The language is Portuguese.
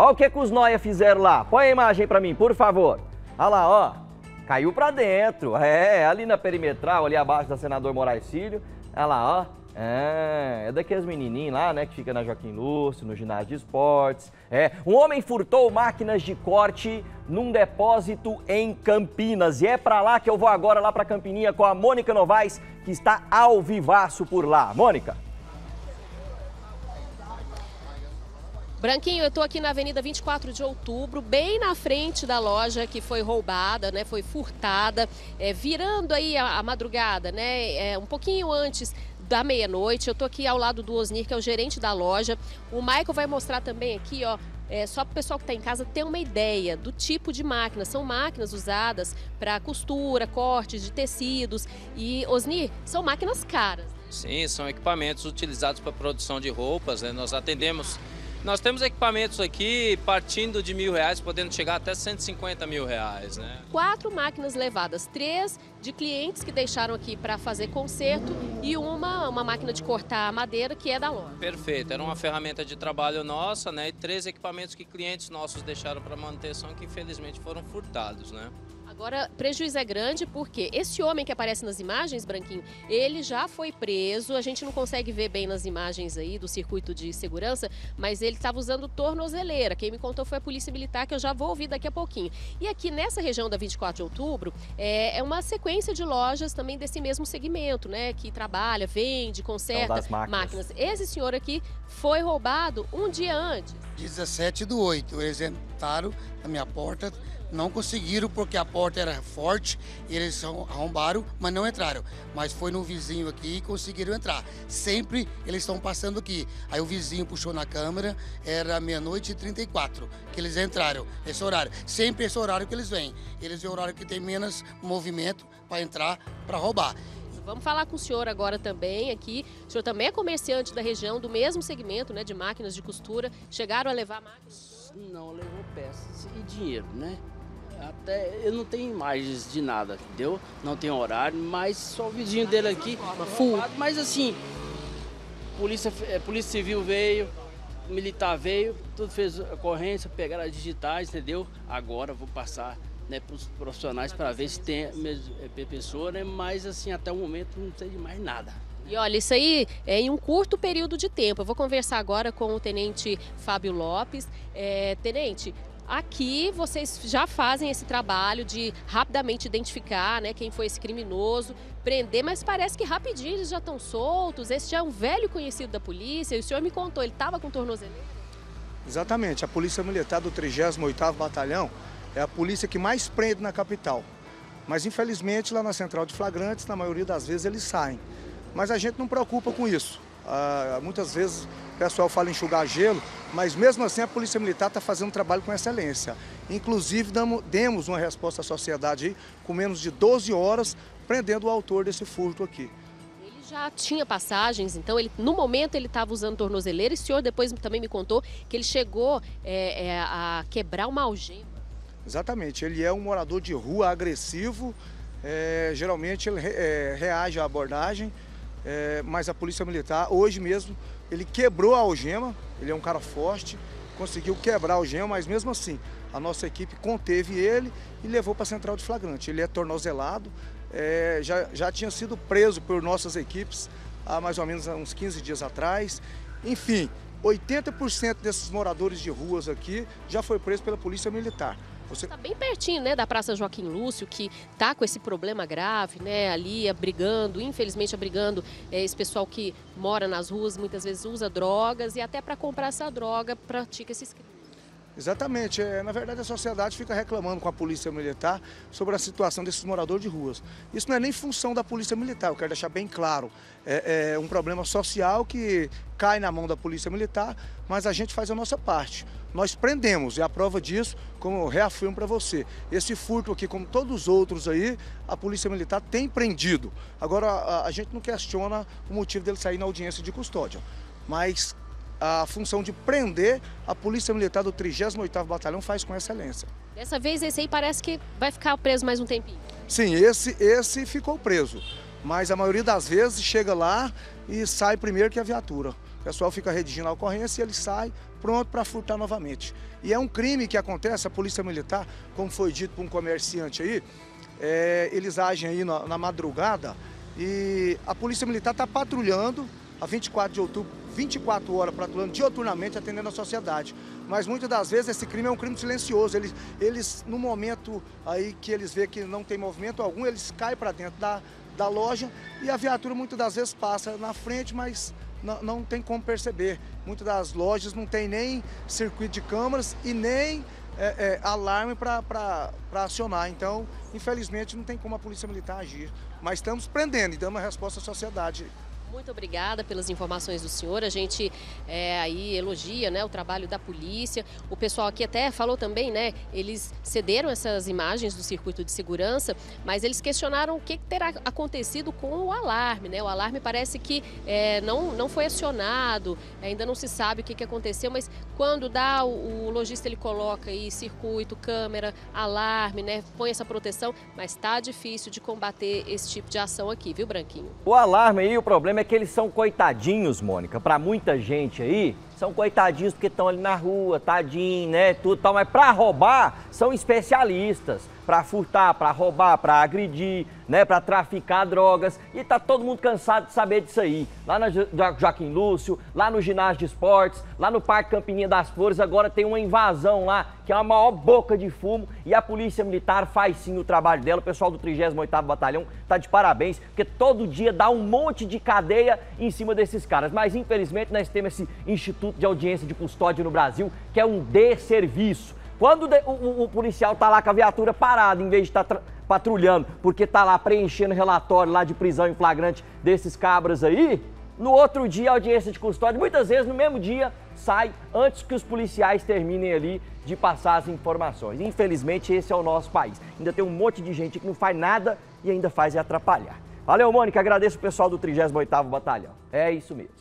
Olha o que, que os noia fizeram lá. Põe a imagem para mim, por favor. Olha lá, ó. Caiu para dentro. É, ali na perimetral, ali abaixo da senador Moraes Filho. Olha lá, ó. É, é daqueles menininhos lá, né, que fica na Joaquim Lúcio, no ginásio de esportes. É, um homem furtou máquinas de corte num depósito em Campinas. E é para lá que eu vou agora, lá para Campininha, com a Mônica Novaes, que está ao vivaço por lá. Mônica. Branquinho, eu estou aqui na Avenida 24 de Outubro, bem na frente da loja que foi roubada, né? Foi furtada, é, virando aí a, a madrugada, né? É, um pouquinho antes da meia-noite. Eu estou aqui ao lado do Osnir, que é o gerente da loja. O Michael vai mostrar também aqui, ó, é, só para o pessoal que está em casa ter uma ideia do tipo de máquina. São máquinas usadas para costura, cortes de tecidos. E, Osnir, são máquinas caras. Sim, são equipamentos utilizados para produção de roupas. Né? Nós atendemos nós temos equipamentos aqui partindo de mil reais, podendo chegar até 150 mil reais. Né? Quatro máquinas levadas, três de clientes que deixaram aqui para fazer conserto e uma, uma máquina de cortar madeira que é da loja. Perfeito, era uma ferramenta de trabalho nossa né? e três equipamentos que clientes nossos deixaram para manutenção que infelizmente foram furtados. Né? Agora, prejuízo é grande porque esse homem que aparece nas imagens, Branquinho, ele já foi preso. A gente não consegue ver bem nas imagens aí do circuito de segurança, mas ele estava usando tornozeleira. Quem me contou foi a Polícia Militar, que eu já vou ouvir daqui a pouquinho. E aqui nessa região da 24 de outubro, é, é uma sequência de lojas também desse mesmo segmento, né? Que trabalha, vende, conserta máquinas. máquinas. Esse senhor aqui foi roubado um dia antes. 17 do 8. Eles entraram na minha porta não conseguiram porque a porta era forte, eles arrombaram, mas não entraram. Mas foi no vizinho aqui e conseguiram entrar. Sempre eles estão passando aqui. Aí o vizinho puxou na câmera, era meia-noite e 34 que eles entraram, esse horário. Sempre esse horário que eles vêm. Eles vêm o horário que tem menos movimento para entrar, para roubar. Vamos falar com o senhor agora também aqui. O senhor também é comerciante da região, do mesmo segmento, né, de máquinas de costura. Chegaram a levar máquinas? Não, levou peças e dinheiro, né? Até eu não tenho imagens de nada, entendeu? Não tem horário, mas só o vizinho dele aqui, full. Mas assim, polícia, é, polícia civil veio, militar veio, tudo fez ocorrência, pegaram as digitais, entendeu? Agora vou passar né, para os profissionais para ver se tem pessoa, né? Mas assim, até o momento não de mais nada. E olha, isso aí é em um curto período de tempo. Eu vou conversar agora com o Tenente Fábio Lopes. É, tenente, Aqui vocês já fazem esse trabalho de rapidamente identificar né, quem foi esse criminoso, prender, mas parece que rapidinho eles já estão soltos. Esse já é um velho conhecido da polícia. E o senhor me contou, ele estava com tornozeleira? Exatamente. A Polícia Militar do 38º Batalhão é a polícia que mais prende na capital. Mas infelizmente lá na Central de Flagrantes, na maioria das vezes eles saem. Mas a gente não preocupa com isso. Ah, muitas vezes o pessoal fala em enxugar gelo, mas mesmo assim a Polícia Militar está fazendo um trabalho com excelência. Inclusive damos, demos uma resposta à sociedade aí, com menos de 12 horas, prendendo o autor desse furto aqui. Ele já tinha passagens, então ele, no momento ele estava usando tornozeleira e o senhor depois também me contou que ele chegou é, é, a quebrar uma algema. Exatamente, ele é um morador de rua agressivo, é, geralmente ele é, reage à abordagem, é, mas a Polícia Militar, hoje mesmo, ele quebrou a algema, ele é um cara forte, conseguiu quebrar a algema, mas mesmo assim, a nossa equipe conteve ele e levou para a central de flagrante. Ele é tornozelado, é, já, já tinha sido preso por nossas equipes há mais ou menos uns 15 dias atrás. Enfim, 80% desses moradores de ruas aqui já foi preso pela Polícia Militar. Você está bem pertinho, né, da Praça Joaquim Lúcio, que está com esse problema grave, né, ali abrigando, infelizmente abrigando é, esse pessoal que mora nas ruas, muitas vezes usa drogas e até para comprar essa droga pratica esses crimes. Exatamente. É, na verdade, a sociedade fica reclamando com a polícia militar sobre a situação desses moradores de ruas. Isso não é nem função da polícia militar, eu quero deixar bem claro. É, é um problema social que cai na mão da polícia militar, mas a gente faz a nossa parte. Nós prendemos, e a prova disso, como eu reafirmo para você, esse furto aqui, como todos os outros aí, a Polícia Militar tem prendido. Agora, a, a gente não questiona o motivo dele sair na audiência de custódia, mas a função de prender, a Polícia Militar do 38º Batalhão faz com excelência. Dessa vez esse aí parece que vai ficar preso mais um tempinho. Sim, esse, esse ficou preso, mas a maioria das vezes chega lá e sai primeiro que a viatura. O pessoal fica redigindo a ocorrência e ele sai pronto para furtar novamente. E é um crime que acontece, a polícia militar, como foi dito por um comerciante aí, é, eles agem aí na, na madrugada e a polícia militar está patrulhando a 24 de outubro, 24 horas patrulhando dioturnamente, atendendo a sociedade. Mas muitas das vezes esse crime é um crime silencioso. Eles, eles no momento aí que eles vê que não tem movimento algum, eles caem para dentro da, da loja e a viatura muitas das vezes passa na frente, mas não, não tem como perceber. Muitas das lojas não tem nem circuito de câmeras e nem é, é, alarme para acionar. Então, infelizmente, não tem como a Polícia Militar agir. Mas estamos prendendo e dando uma resposta à sociedade. Muito obrigada pelas informações do senhor. A gente é, aí elogia né, o trabalho da polícia. O pessoal aqui até falou também, né? Eles cederam essas imagens do circuito de segurança, mas eles questionaram o que terá acontecido com o alarme. Né? O alarme parece que é, não, não foi acionado, ainda não se sabe o que, que aconteceu, mas quando dá, o, o lojista ele coloca aí circuito, câmera, alarme, né? Põe essa proteção, mas está difícil de combater esse tipo de ação aqui, viu, Branquinho? O alarme aí, o problema problema é que eles são coitadinhos, Mônica. Para muita gente aí, são coitadinhos porque estão ali na rua, tadinho, né, tudo tal. Mas para roubar, são especialistas. Para furtar, para roubar, para agredir, né, para traficar drogas. E tá todo mundo cansado de saber disso aí. Lá na Joaquim Lúcio, lá no ginásio de esportes, lá no Parque Campininha das Flores, agora tem uma invasão lá, que é a maior boca de fumo. E a Polícia Militar faz sim o trabalho dela. O pessoal do 38º Batalhão tá de parabéns, porque todo dia dá um monte de cadeia em cima desses caras. Mas infelizmente nós temos esse Instituto de Audiência de Custódia no Brasil, que é um desserviço. Quando o, o, o policial tá lá com a viatura parada, em vez de estar tá patrulhando, porque tá lá preenchendo relatório lá de prisão em flagrante desses cabras aí, no outro dia a audiência de custódia, muitas vezes no mesmo dia, sai antes que os policiais terminem ali de passar as informações. Infelizmente, esse é o nosso país. Ainda tem um monte de gente que não faz nada e ainda faz e atrapalhar. Valeu, Mônica. Agradeço o pessoal do 38º Batalhão. É isso mesmo.